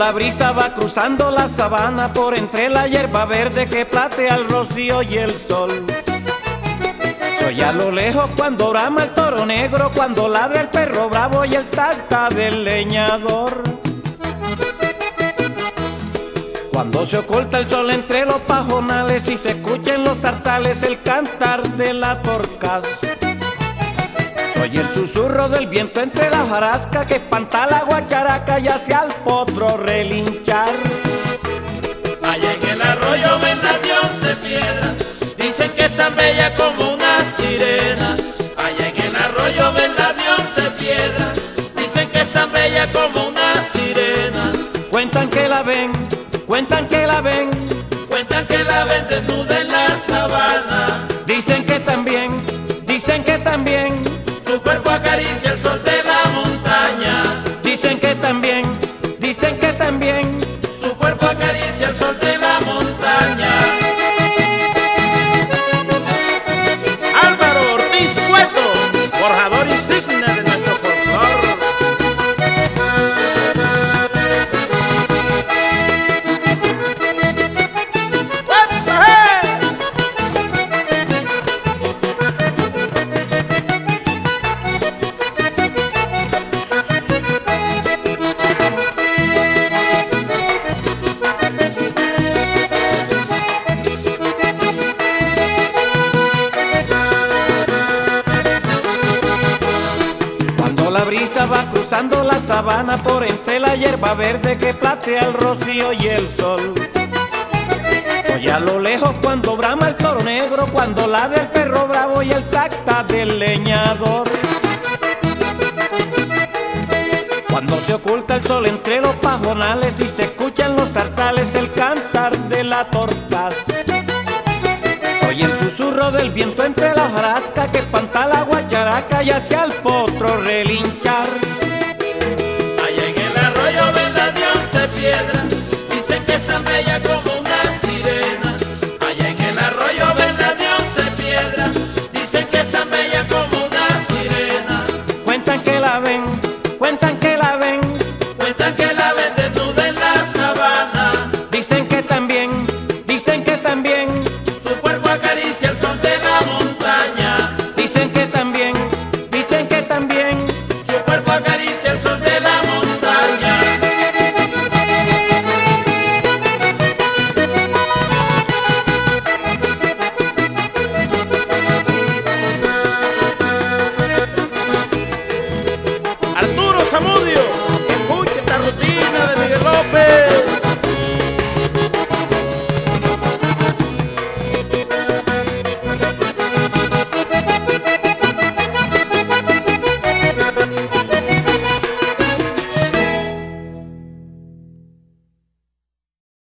la brisa va cruzando la sabana por entre la hierba verde que platea el rocío y el sol. Soy a lo lejos cuando brama el toro negro, cuando ladra el perro bravo y el tacta del leñador. Cuando se oculta el sol entre los pajonales y se escucha en los zarzales el cantar de la torcas. Susurro del viento entre la jarasca que espanta la guacharaca y hacia al potro relinchar. Allá en el arroyo ven la diosa piedra, dicen que es tan bella como una sirena. Allá en el arroyo ven la diosa piedra, dicen que es tan bella como una sirena. Cuentan que la ven, cuentan que la ven, cuentan que la ven desnuda La brisa va cruzando la sabana por entre la hierba verde que platea el rocío y el sol. Soy a lo lejos cuando brama el toro negro, cuando ladra el perro bravo y el tacta del leñador. Cuando se oculta el sol entre los pajonales y se escuchan los zarzales el cantar de la torcas. Soy el susurro del viento entre la hojarasca que la guacharaca y hacia el potro relinchar. Allá en el arroyo ven la diosa piedra,